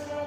Yeah.